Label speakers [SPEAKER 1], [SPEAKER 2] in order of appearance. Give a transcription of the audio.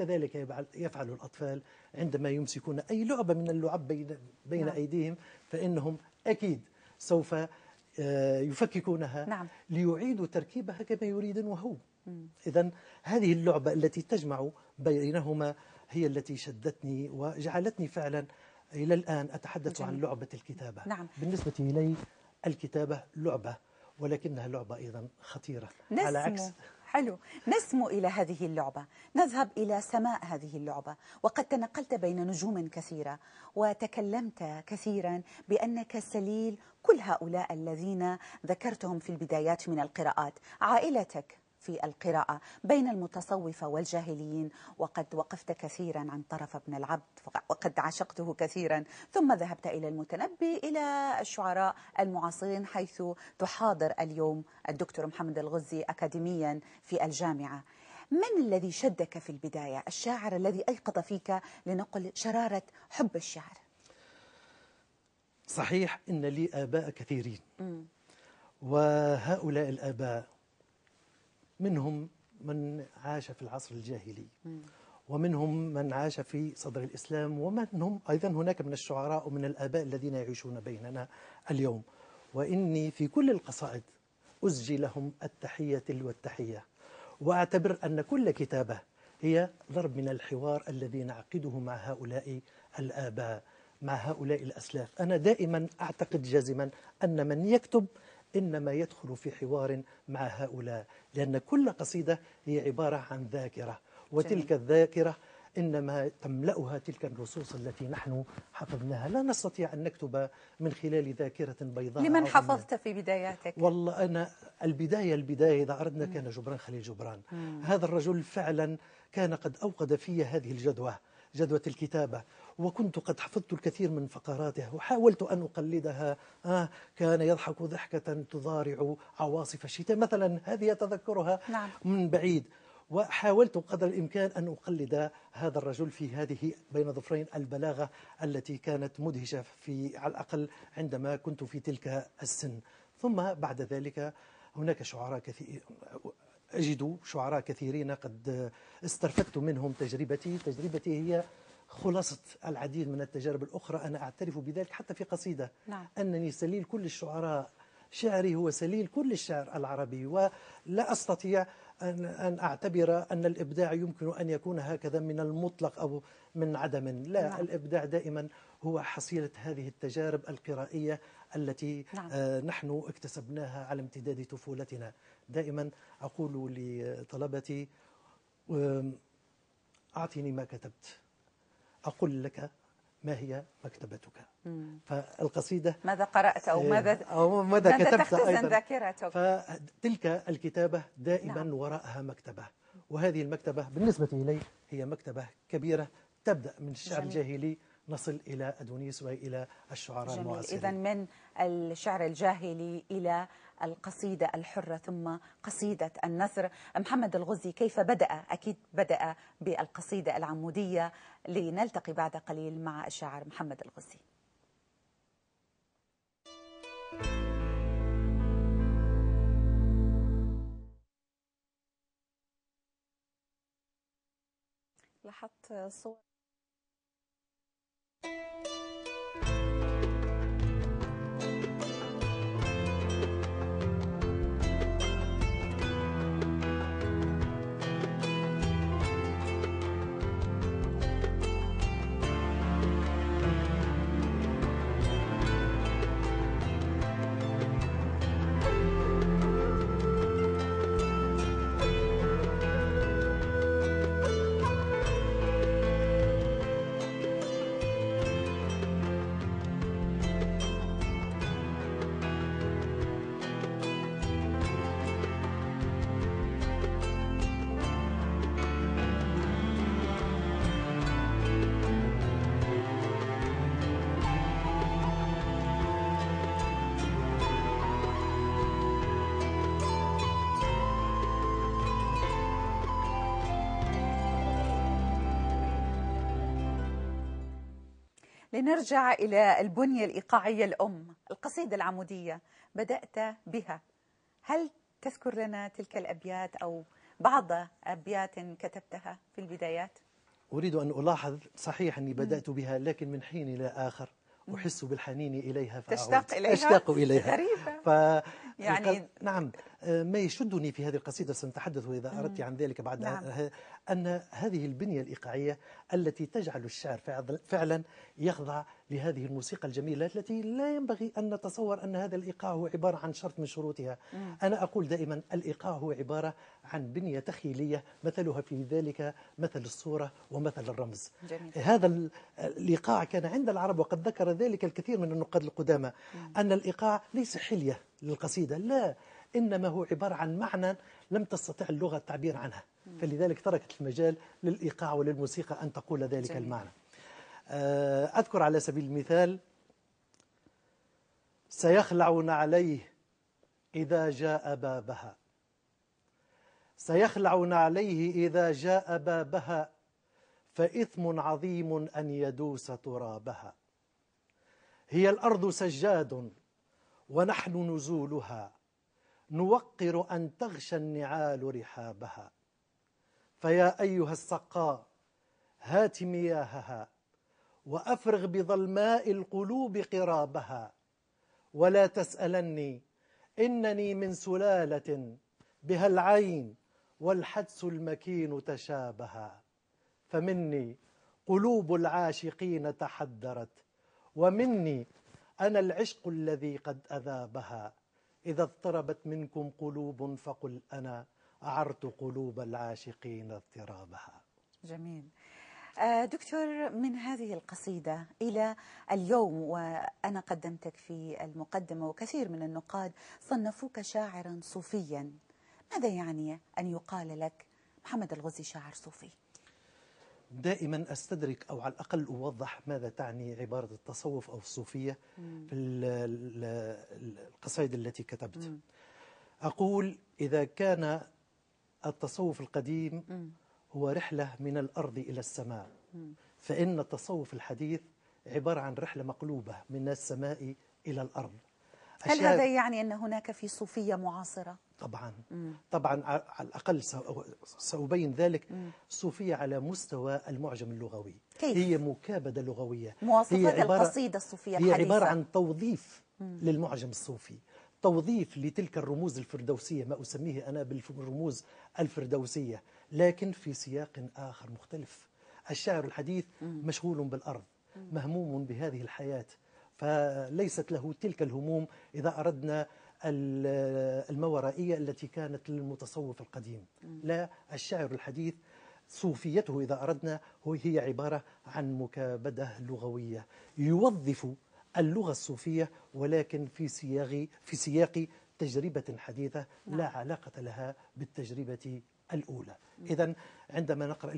[SPEAKER 1] كذلك يفعل- الأطفال عندما يمسكون أي لعبة من اللعب بين, بين
[SPEAKER 2] نعم.
[SPEAKER 1] أيديهم فإنهم أكيد سوف آه، يفككونها
[SPEAKER 2] نعم.
[SPEAKER 1] ليعيدوا تركيبها كما يريدون وهو إذا هذه اللعبة التي تجمع بينهما هي التي شدتني وجعلتني فعلا إلى الآن أتحدث
[SPEAKER 2] جميل.
[SPEAKER 1] عن لعبة الكتابة
[SPEAKER 2] نعم.
[SPEAKER 1] بالنسبة إلي الكتابة لعبة ولكنها لعبة أيضا خطيرة على عكس
[SPEAKER 2] نسمو حلو. نسمو إلى هذه اللعبة. نذهب إلى سماء هذه اللعبة. وقد تنقلت بين نجوم كثيرة وتكلمت كثيرا بأنك سليل كل هؤلاء الذين ذكرتهم في البدايات من القراءات. عائلتك. في القراءة بين المتصوفة والجاهليين وقد وقفت كثيرا عن طرف ابن العبد وقد عشقته كثيرا ثم ذهبت إلى المتنبي إلى الشعراء المعاصرين حيث تحاضر اليوم الدكتور محمد الغزي أكاديميا في الجامعة. من الذي شدك في البداية؟ الشاعر الذي أيقظ فيك لنقل شرارة حب الشعر.
[SPEAKER 1] صحيح إن لي آباء كثيرين وهؤلاء الآباء منهم من عاش في العصر الجاهلي ومنهم من عاش في صدر الإسلام ومنهم أيضا هناك من الشعراء ومن الآباء الذين يعيشون بيننا اليوم. وإني في كل القصائد أزجي لهم التحية تلو التحية وأعتبر أن كل كتابة هي ضرب من الحوار الذي نعقده مع هؤلاء الآباء مع هؤلاء الأسلاف. أنا دائما أعتقد جازما أن من يكتب إنما يدخل في حوار مع هؤلاء لأن كل قصيدة هي عبارة عن ذاكرة وتلك الذاكرة إنما تملأها تلك النصوص التي نحن حفظناها. لا نستطيع أن نكتب من خلال ذاكرة بيضاء
[SPEAKER 2] لمن. حفظت في بداياتك؟
[SPEAKER 1] والله أنا البداية البداية إذا أردنا كان جبران خليل جبران. هذا الرجل فعلا كان قد أوقد في هذه الجدوى. جدوى الكتابة. وكنت قد حفظت الكثير من فقراته وحاولت أن أقلدها. آه كان يضحك ضحكة تضارع عواصف الشتاء. مثلا هذه أتذكرها
[SPEAKER 2] نعم.
[SPEAKER 1] من بعيد. وحاولت قدر الإمكان أن أقلد هذا الرجل في هذه بين ظفرين البلاغة التي كانت مدهشة في على الأقل عندما كنت في تلك السن. ثم بعد ذلك هناك شعراء كثير أجد شعراء كثيرين قد استرفدت منهم تجربتي تجربتي هي خلاصة العديد من التجارب الأخرى أنا أعترف بذلك حتى في قصيدة
[SPEAKER 2] نعم.
[SPEAKER 1] أنني سليل كل الشعراء شعري هو سليل كل الشعر العربي ولا أستطيع أن, أن أعتبر أن الإبداع يمكن أن يكون هكذا من المطلق أو من عدم لا
[SPEAKER 2] نعم.
[SPEAKER 1] نعم. الإبداع دائما هو حصيلة هذه التجارب القرائية التي
[SPEAKER 2] نعم.
[SPEAKER 1] آه نحن اكتسبناها على امتداد طفولتنا. دائما أقول لطلبتي أعطني ما كتبت. أقول لك ما هي مكتبتك. فالقصيدة
[SPEAKER 2] ماذا قرأت أو
[SPEAKER 1] إيه،
[SPEAKER 2] ماذا
[SPEAKER 1] أو ماذا
[SPEAKER 2] ماذا
[SPEAKER 1] كتبت
[SPEAKER 2] تختزن
[SPEAKER 1] أيضا.
[SPEAKER 2] ذاكرتك؟
[SPEAKER 1] فتلك الكتابة دائما
[SPEAKER 2] نعم.
[SPEAKER 1] وراءها مكتبة. وهذه المكتبة بالنسبة إلي هي مكتبة كبيرة تبدأ من الشعر. الجاهلي نصل إلى أدونيس وإلى الشعراء
[SPEAKER 2] جميل.
[SPEAKER 1] المعاصرين.
[SPEAKER 2] إذا من الشعر الجاهلي إلى القصيدة الحرة ثم قصيدة النثر. محمد الغزي كيف بدأ؟ أكيد بدأ بالقصيدة العمودية لنلتقي بعد قليل مع الشاعر محمد الغزي. لاحظت صور لنرجع إلى البنية الإيقاعية الأم القصيدة العمودية بدأت بها هل تذكر لنا تلك الأبيات أو بعض أبيات كتبتها في البدايات؟
[SPEAKER 1] أريد أن ألاحظ صحيح أني بدأت بها لكن من حين إلى آخر أحس بالحنين إليها فأعود.
[SPEAKER 2] تشتاق إليها؟
[SPEAKER 1] أشتاق إليها
[SPEAKER 2] غريبة.
[SPEAKER 1] ف...
[SPEAKER 2] يعني-
[SPEAKER 1] نعم ما يشدني في هذه القصيدة سنتحدث إذا أردت عن ذلك بعد
[SPEAKER 2] نعم.
[SPEAKER 1] أن هذه البنية الإيقاعية التي تجعل الشعر فعلا- يخضع لهذه الموسيقى الجميلة التي لا ينبغي أن نتصور أن هذا الإيقاع هو عبارة عن شرط من شروطها. أنا أقول دائما الإيقاع هو عبارة عن بنية تخيلية مثلها في ذلك مثل الصورة ومثل الرمز.
[SPEAKER 2] جميل.
[SPEAKER 1] هذا ال- الإيقاع كان عند العرب وقد ذكر ذلك الكثير من النقاد القدامى أن الإيقاع ليس حلية للقصيدة لا. إنما هو عبارة عن معنى لم تستطع اللغة التعبير عنها. فلذلك تركت المجال للإيقاع وللموسيقى أن تقول ذلك
[SPEAKER 2] جميل.
[SPEAKER 1] المعنى. آه، أذكر على سبيل المثال سيخلعون عليه إذا جاء بابها. سيخلعون عليه إذا جاء بابها فإثم عظيم أن يدوس ترابها. هي الأرض سجاد ونحن نزولها. نوقر أن تغشى النعال رحابها. فيا أيها السقاء هات مياهها وأفرغ بظلماء القلوب قرابها. ولا تسألني إنني من سلالة بها العين والحدس المكين تشابها. فمني قلوب العاشقين تحدرت ومني أنا العشق الذي قد أذابها. إذا اضطربت منكم قلوب فقل أنا أعرت قلوب العاشقين اضطرابها.
[SPEAKER 2] جميل. آه، دكتور من هذه القصيدة إلى اليوم وأنا قدمتك في المقدمة وكثير من النقاد صنفوك شاعرا صوفيا. ماذا يعني أن يقال لك محمد الغزي شاعر صوفي؟
[SPEAKER 1] دائما أستدرك أو على الأقل أوضح ماذا تعني عبارة التصوف أو الصوفية في ال- ال- القصائد التي كتبت. أقول إذا كان التصوف القديم هو رحلة من الأرض إلى السماء. فإن التصوف الحديث عبارة عن رحلة مقلوبة من السماء إلى الأرض.
[SPEAKER 2] هل هذا يعني أن هناك في صوفية معاصرة؟
[SPEAKER 1] طبعا. طبعا ع- على الأقل سأ- سأبين ذلك الصوفيه على مستوى المعجم اللغوي.
[SPEAKER 2] كيف؟
[SPEAKER 1] هي مكابدة لغوية.
[SPEAKER 2] مواصفات
[SPEAKER 1] هي عبارة-
[SPEAKER 2] القصيدة الصوفية
[SPEAKER 1] هي
[SPEAKER 2] الحديثة.
[SPEAKER 1] عبارة عن توظيف للمعجم الصوفي. توظيف لتلك الرموز الفردوسية ما أسميه أنا بالرموز الفردوسية لكن في سياق آخر مختلف. الشاعر الحديث مشغول بالأرض مهموم بهذه الحياة فليست له تلك الهموم إذا أردنا ال- الماورائيه التي كانت للمتصوف القديم. لا الشاعر الحديث صوفيته إذا أردنا هي عبارة عن مكابدة لغوية. يوظف اللغة الصوفية ولكن في سياق في سياق تجربة حديثة لا علاقة لها بالتجربة الأولى. إذا عندما نقرأ